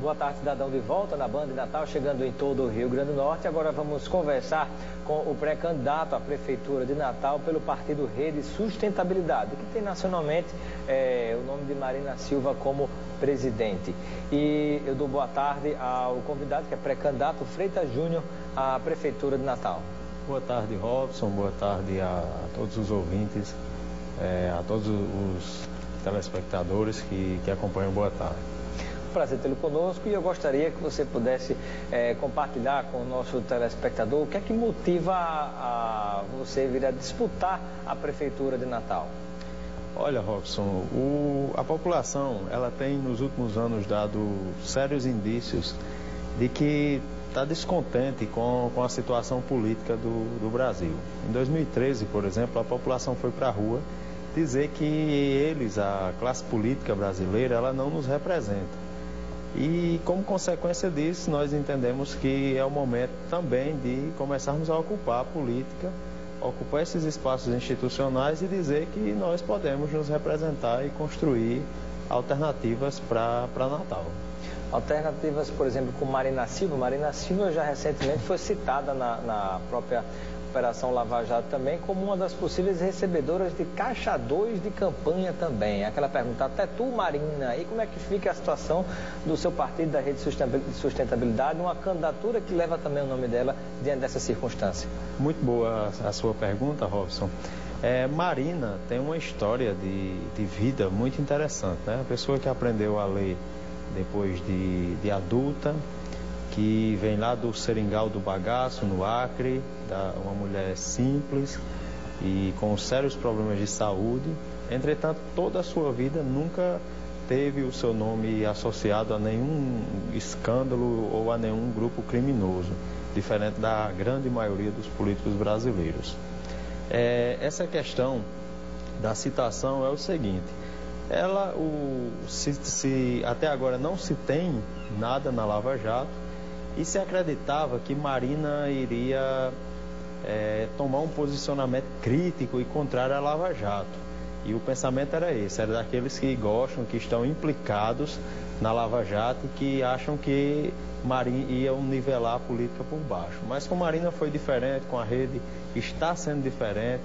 Boa tarde, cidadão de volta na Banda de Natal, chegando em todo o Rio Grande do Norte. Agora vamos conversar com o pré-candidato à Prefeitura de Natal pelo partido Rede Sustentabilidade, que tem nacionalmente é, o nome de Marina Silva como presidente. E eu dou boa tarde ao convidado, que é pré-candidato Freitas Júnior à Prefeitura de Natal. Boa tarde, Robson. Boa tarde a, todos os ouvintes, é, a todos os telespectadores que, que acompanham. Boa tarde prazer tê-lo conosco e eu gostaria que você pudesse é, compartilhar com o nosso telespectador o que é que motiva a, a você vir a disputar a Prefeitura de Natal. Olha, Robson, o, a população ela tem nos últimos anos dado sérios indícios de que está descontente com, com a situação política do, do Brasil. Em 2013, por exemplo, a população foi para a rua dizer que eles, a classe política brasileira, ela não nos representa. E como consequência disso, nós entendemos que é o momento também de começarmos a ocupar a política, ocupar esses espaços institucionais e dizer que nós podemos nos representar e construir alternativas para Natal. Alternativas, por exemplo, com Marina Silva. Marina Silva já recentemente foi citada na, na própria Operação Lava Jato também como uma das possíveis recebedoras de caixa 2 de campanha também. Aquela pergunta, até tu, Marina, e como é que fica a situação do seu partido da Rede de Sustentabilidade, uma candidatura que leva também o nome dela diante dessa circunstância? Muito boa a sua pergunta, Robson. É, Marina tem uma história de, de vida muito interessante, né? A pessoa que aprendeu a ler depois de, de adulta, que vem lá do Seringal do Bagaço, no Acre, da, uma mulher simples e com sérios problemas de saúde. Entretanto, toda a sua vida nunca teve o seu nome associado a nenhum escândalo ou a nenhum grupo criminoso, diferente da grande maioria dos políticos brasileiros. É, essa questão da citação é o seguinte: ela, o, se, se até agora não se tem nada na Lava Jato, e se acreditava que Marina iria é, tomar um posicionamento crítico e contrário à Lava Jato. E o pensamento era esse, era daqueles que gostam, que estão implicados na Lava Jato e que acham que Marina ia nivelar a política por baixo. Mas com Marina foi diferente, com a rede está sendo diferente.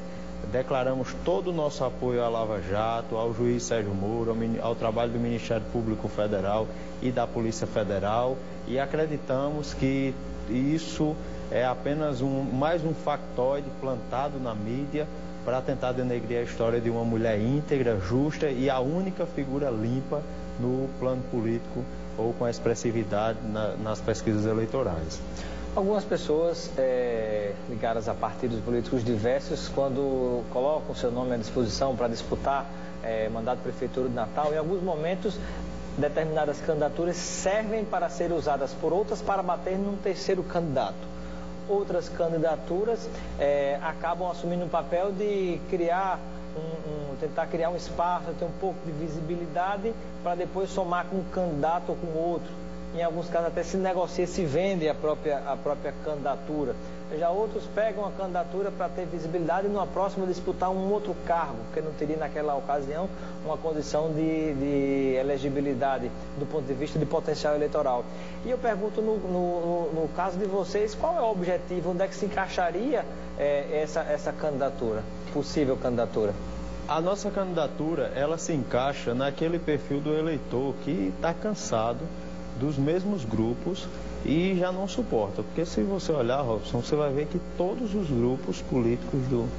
Declaramos todo o nosso apoio à Lava Jato, ao juiz Sérgio Moro, ao, ao trabalho do Ministério Público Federal e da Polícia Federal e acreditamos que isso é apenas um, mais um factoide plantado na mídia para tentar denegrir a história de uma mulher íntegra, justa e a única figura limpa no plano político ou com expressividade na, nas pesquisas eleitorais. Algumas pessoas é, ligadas a partidos políticos diversos, quando colocam seu nome à disposição para disputar é, mandato prefeitura de Natal, em alguns momentos determinadas candidaturas servem para ser usadas por outras para bater num terceiro candidato. Outras candidaturas é, acabam assumindo o papel de criar um, um, tentar criar um espaço, ter um pouco de visibilidade para depois somar com um candidato ou com outro. Em alguns casos até se negocia, se vende a própria, a própria candidatura. Já outros pegam a candidatura para ter visibilidade e numa próxima disputar um outro cargo, porque não teria naquela ocasião uma condição de, de elegibilidade do ponto de vista de potencial eleitoral. E eu pergunto no, no, no caso de vocês, qual é o objetivo, onde é que se encaixaria é, essa, essa candidatura, possível candidatura? A nossa candidatura, ela se encaixa naquele perfil do eleitor que está cansado dos mesmos grupos e já não suporta. Porque se você olhar, Robson, você vai ver que todos os grupos políticos do,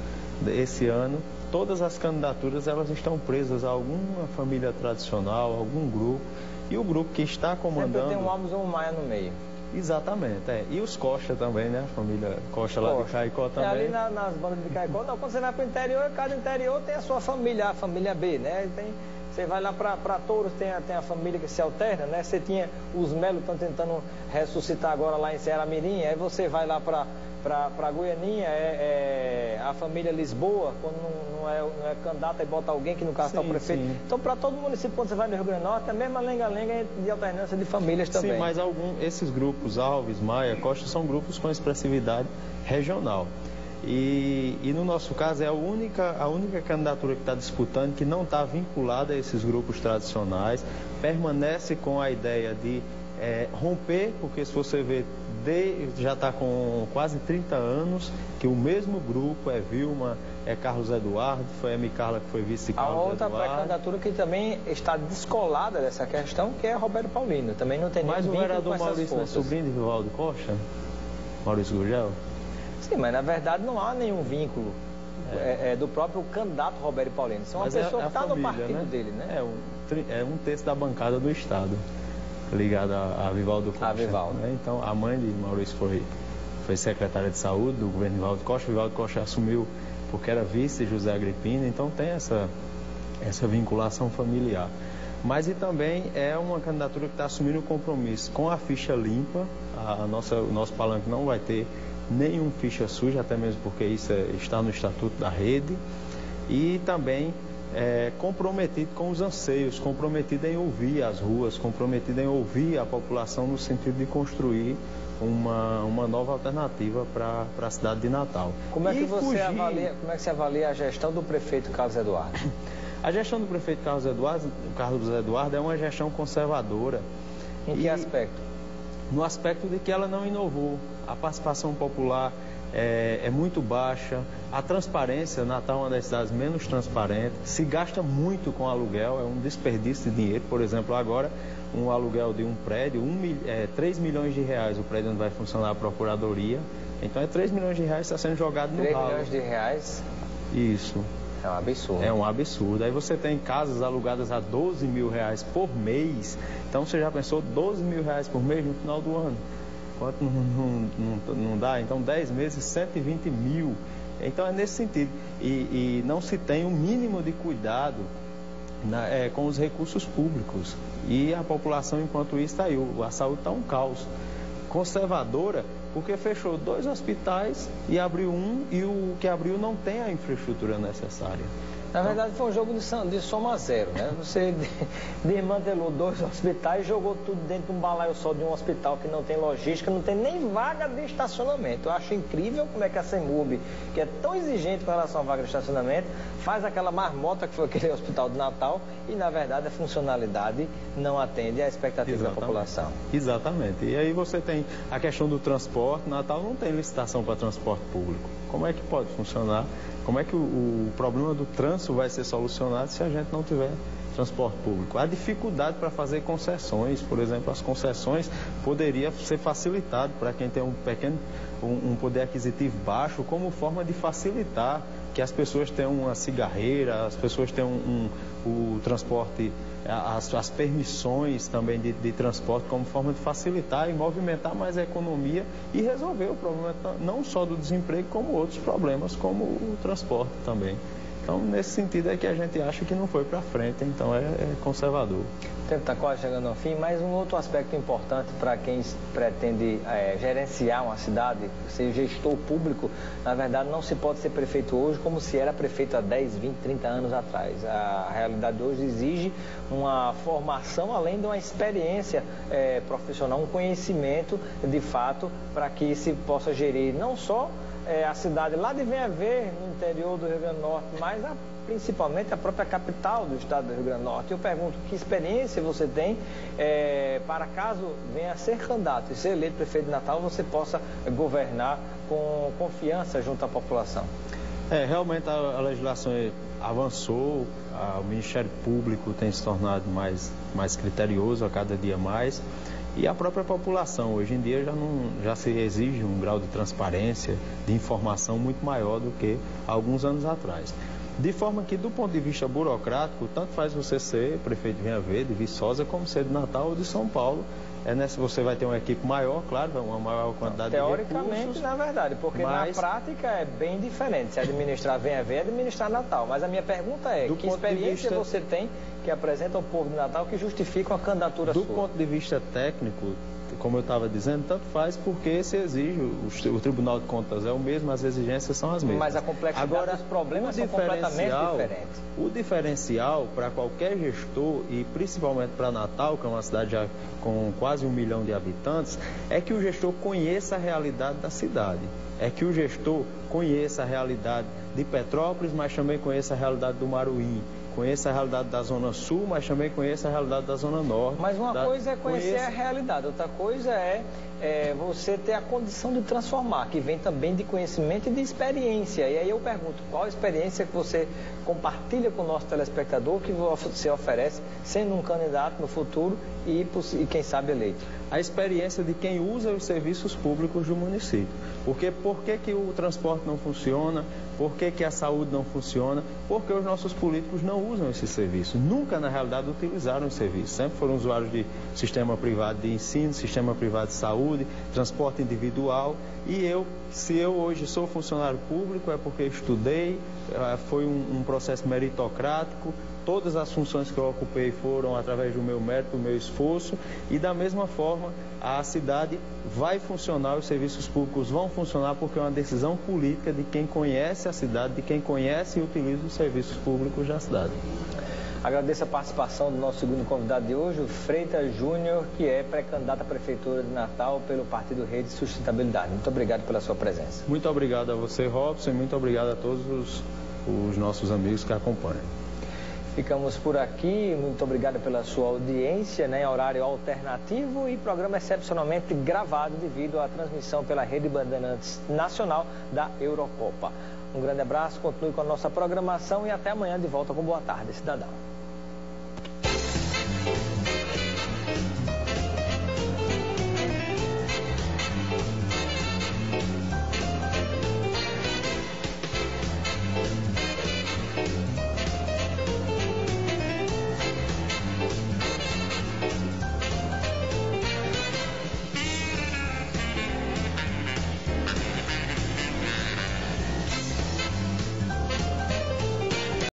desse ano, todas as candidaturas, elas estão presas a alguma família tradicional, algum grupo. E o grupo que está comandando. Sempre tem um Alves ou um Maia no meio. Exatamente, é. E os Costa também, né? A família Costa, Costa. lá de Caicó também. É ali na, nas bandas de Caicó, não, quando você vai para o interior, cada interior tem a sua família, a família B, né? Tem, você vai lá para Touros, tem a, tem a família que se alterna, né? Você tinha os Melo estão tentando ressuscitar agora lá em Ceará Mirim, aí você vai lá para Goianinha, é, é, a família Lisboa, quando não, não, é, não é candidata e bota alguém que no caso está o prefeito. Sim. Então, para todo município, quando você vai no Rio Grande do Norte, é a mesma lenga-lenga de alternância de famílias também. Sim, mas algum, esses grupos, Alves, Maia, Costa, são grupos com expressividade regional. E, e, no nosso caso é a única, a única candidatura que está disputando que não está vinculada a esses grupos tradicionais, permanece com a ideia de é, romper, porque se você ver, de, já está com quase 30 anos, que o mesmo grupo é Vilma, é Carlos Eduardo, foi a Micarla que foi vice Carlos A outra pré-candidatura que também está descolada dessa questão, que é Roberto Paulino. Também não tem Mas o vereador Maurício é sobrinho de Vivaldo Costa? Maurício Gurgel? Sim, mas na verdade não há nenhum vínculo é. É, é do próprio candidato Roberto Paulino. Isso é uma mas é pessoa que está no partido né? dele, né? É um, é um terço da bancada do Estado, ligado a, a Vivaldo Costa. A Vivaldo. Né? Então, a mãe de Maurício foi, foi secretária de saúde do governo Vivaldo Costa. Vivaldo Costa assumiu porque era vice José Agripino, então tem essa, essa vinculação familiar. Mas e também é uma candidatura que está assumindo o compromisso com a ficha limpa. A, a nossa, o nosso palanque não vai ter nenhum ficha suja, até mesmo porque isso é, está no estatuto da rede, e também é, comprometido com os anseios, comprometido em ouvir as ruas, comprometido em ouvir a população no sentido de construir uma, uma nova alternativa para a cidade de Natal. Como é, que você fugir... avalia, como é que você avalia a gestão do prefeito Carlos Eduardo? A gestão do prefeito Carlos Eduardo, Carlos Eduardo é uma gestão conservadora. Em que e... aspecto? No aspecto de que ela não inovou. A participação popular é, é, muito baixa, a transparência, Natal é uma das cidades menos transparentes, se gasta muito com aluguel, é um desperdício de dinheiro. Por exemplo, agora, um aluguel de um prédio, um, é, 3 milhões de reais o prédio onde vai funcionar a procuradoria. Então é 3 milhões de reais que está sendo jogado no 3 ralo. 3 milhões de reais? Isso. É um absurdo. É um absurdo. Aí você tem casas alugadas a 12 mil reais por mês. Então você já pensou 12 mil reais por mês no final do ano? Quanto não, não, não, não dá? Então 10 meses, 120 mil. Então é nesse sentido. E, e não se tem o um mínimo de cuidado na, é, com os recursos públicos. E a população, enquanto isso, está aí. A saúde está um caos. Conservadora porque fechou dois hospitais e abriu um e o que abriu não tem a infraestrutura necessária. Na verdade, foi um jogo de, de soma zero, né? Você desmantelou dois hospitais jogou tudo dentro de um balaio só de um hospital que não tem logística, não tem nem vaga de estacionamento. Eu acho incrível como é que a CEMUB, que é tão exigente com relação à vaga de estacionamento, faz aquela marmota que foi aquele hospital de Natal e, na verdade, a funcionalidade não atende à expectativa Exatamente. da população. Exatamente. E aí você tem a questão do transporte. Natal não tem licitação para transporte público. Como é que pode funcionar como é que o, o problema do trânsito vai ser solucionado se a gente não tiver transporte público. Há dificuldade para fazer concessões, por exemplo, as concessões poderiam ser facilitado para quem tem um pequeno um, um, poder aquisitivo baixo, como forma de facilitar que as pessoas tenham uma cigarreira, as pessoas tenham um, um, o transporte as, as permissões também de, de, transporte como forma de facilitar e movimentar mais a economia e resolver o problema não só do desemprego, como outros problemas, como o transporte também. Então, nesse sentido é que a gente acha que não foi para frente, então é, é conservador. O tempo está quase chegando ao fim, mas um outro aspecto importante para quem pretende é, gerenciar uma cidade, ser gestor público, na verdade não se pode ser prefeito hoje como se era prefeito há 10, 20, 30 anos atrás. A realidade hoje exige uma formação além de uma experiência é, profissional, um conhecimento de fato para que se possa gerir não só é, a cidade lá de Venha Ver, no interior do Rio Grande do Norte, mas a, principalmente a própria capital do estado do Rio Grande do Norte. Eu pergunto que experiência você tem é, para caso venha a ser candidato e ser eleito prefeito de Natal, você possa governar com confiança junto à população. É, realmente a, a legislação avançou, a, o Ministério Público tem se tornado mais, mais criterioso a cada dia mais e a própria população. Hoje em dia já, não, já se exige um grau de transparência, de informação muito maior do que alguns anos atrás. De forma que, do ponto de vista burocrático, tanto faz você ser prefeito de Vinha Verde, de Viçosa, como ser de Natal ou de São Paulo. É nessa, você vai ter uma equipe maior, claro, uma maior quantidade de recursos. Teoricamente, na verdade, porque mas... na prática é bem diferente. Se administrar Venha Verde, administrar Natal. Mas a minha pergunta é, do que experiência vista... você tem que apresenta ao povo de Natal que justificam a candidatura do sua? Do ponto de vista técnico, como eu estava dizendo, tanto faz porque se exige, o, o, Tribunal de Contas é o mesmo, as exigências são as mesmas. Mas a complexidade Agora, dos problemas são completamente diferentes. O diferencial para qualquer gestor, e principalmente para Natal, que é uma cidade já com quase quase um milhão de habitantes, é que o gestor conheça a realidade da cidade. É que o gestor conheça a realidade de Petrópolis, mas também conheça a realidade do Maruim, conheça a realidade da Zona Sul, mas também conheça a realidade da Zona Norte. Mas uma da... coisa é conhecer conheça... a realidade, outra coisa é, é, você ter a condição de transformar, que vem também de conhecimento e de experiência. E aí eu pergunto, qual a experiência que você compartilha com o nosso telespectador, que você oferece, sendo um candidato no futuro e, e quem sabe eleito? A experiência de quem usa os serviços públicos do município. Porque por que, que o transporte não funciona? Por que, que a saúde não funciona? Porque os nossos políticos não usam esse serviço. Nunca, na realidade, utilizaram o serviço. Sempre foram usuários de sistema privado de ensino, sistema privado de saúde, transporte individual. E eu, se eu hoje sou funcionário público, é porque estudei, eh, foi um, um processo meritocrático, todas as funções que eu ocupei foram através do meu mérito, do meu esforço, e da mesma forma a cidade vai funcionar, os serviços públicos vão funcionar porque é uma decisão política de quem conhece a cidade, de quem conhece e utiliza os serviços públicos da cidade. Agradeço a participação do nosso segundo convidado de hoje, o Freitas Júnior, que é pré-candidato à Prefeitura de Natal pelo Partido Rede Sustentabilidade. Muito obrigado pela sua presença. Muito obrigado a você, Robson, e muito obrigado a todos os, os nossos amigos que acompanham. Ficamos por aqui. Muito obrigado pela sua audiência, né, horário alternativo e programa excepcionalmente gravado devido à transmissão pela Rede Bandeirantes Nacional da Eurocopa. Um grande abraço, continue com a nossa programação e até amanhã de volta com Boa Tarde, cidadão.